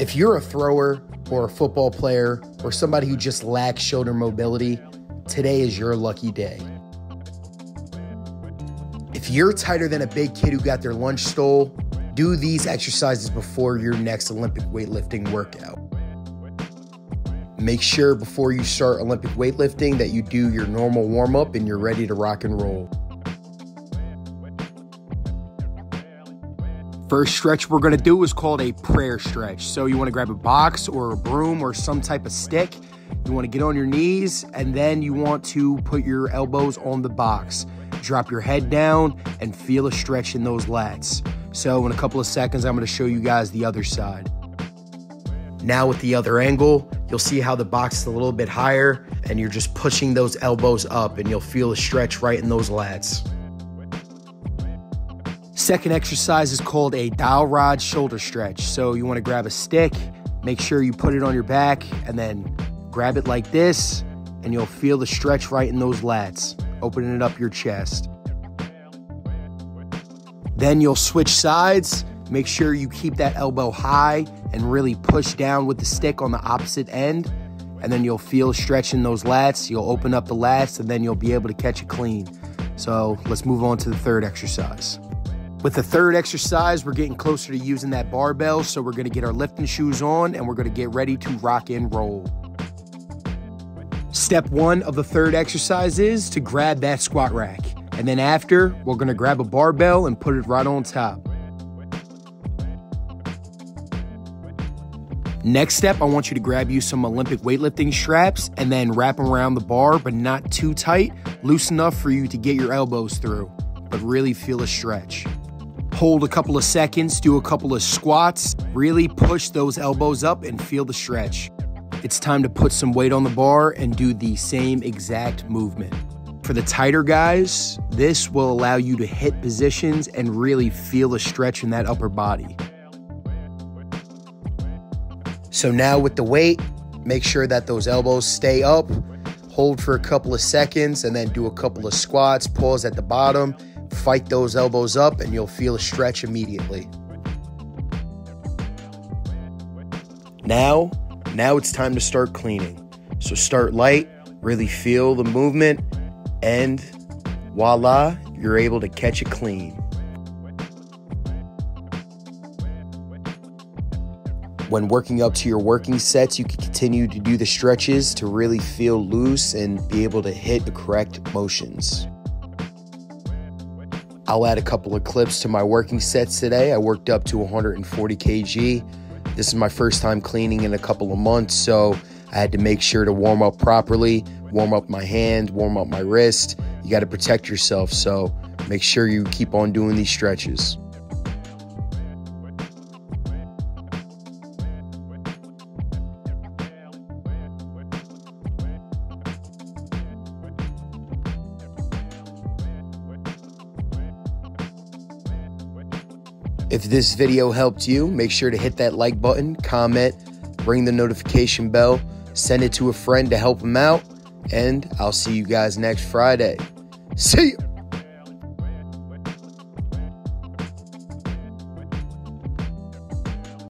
If you're a thrower or a football player or somebody who just lacks shoulder mobility, today is your lucky day. If you're tighter than a big kid who got their lunch stole, do these exercises before your next Olympic weightlifting workout. Make sure before you start Olympic weightlifting that you do your normal warm up and you're ready to rock and roll. First stretch we're gonna do is called a prayer stretch. So you wanna grab a box or a broom or some type of stick. You wanna get on your knees and then you want to put your elbows on the box. Drop your head down and feel a stretch in those lats. So in a couple of seconds, I'm gonna show you guys the other side. Now with the other angle, you'll see how the box is a little bit higher and you're just pushing those elbows up and you'll feel a stretch right in those lats. Second exercise is called a dowel rod shoulder stretch. So you wanna grab a stick, make sure you put it on your back and then grab it like this and you'll feel the stretch right in those lats, opening it up your chest. Then you'll switch sides Make sure you keep that elbow high and really push down with the stick on the opposite end. And then you'll feel stretching those lats. You'll open up the lats and then you'll be able to catch it clean. So let's move on to the third exercise. With the third exercise, we're getting closer to using that barbell. So we're gonna get our lifting shoes on and we're gonna get ready to rock and roll. Step one of the third exercise is to grab that squat rack. And then after, we're gonna grab a barbell and put it right on top. Next step, I want you to grab you some Olympic weightlifting straps and then wrap them around the bar, but not too tight, loose enough for you to get your elbows through, but really feel a stretch. Hold a couple of seconds, do a couple of squats, really push those elbows up and feel the stretch. It's time to put some weight on the bar and do the same exact movement. For the tighter guys, this will allow you to hit positions and really feel the stretch in that upper body. So now with the weight, make sure that those elbows stay up. Hold for a couple of seconds and then do a couple of squats, pause at the bottom, fight those elbows up, and you'll feel a stretch immediately. Now, now it's time to start cleaning. So start light, really feel the movement, and voila, you're able to catch it clean. When working up to your working sets, you can continue to do the stretches to really feel loose and be able to hit the correct motions. I'll add a couple of clips to my working sets today. I worked up to 140 kg. This is my first time cleaning in a couple of months, so I had to make sure to warm up properly, warm up my hand, warm up my wrist. You got to protect yourself, so make sure you keep on doing these stretches. If this video helped you, make sure to hit that like button, comment, ring the notification bell, send it to a friend to help them out, and I'll see you guys next Friday. See you.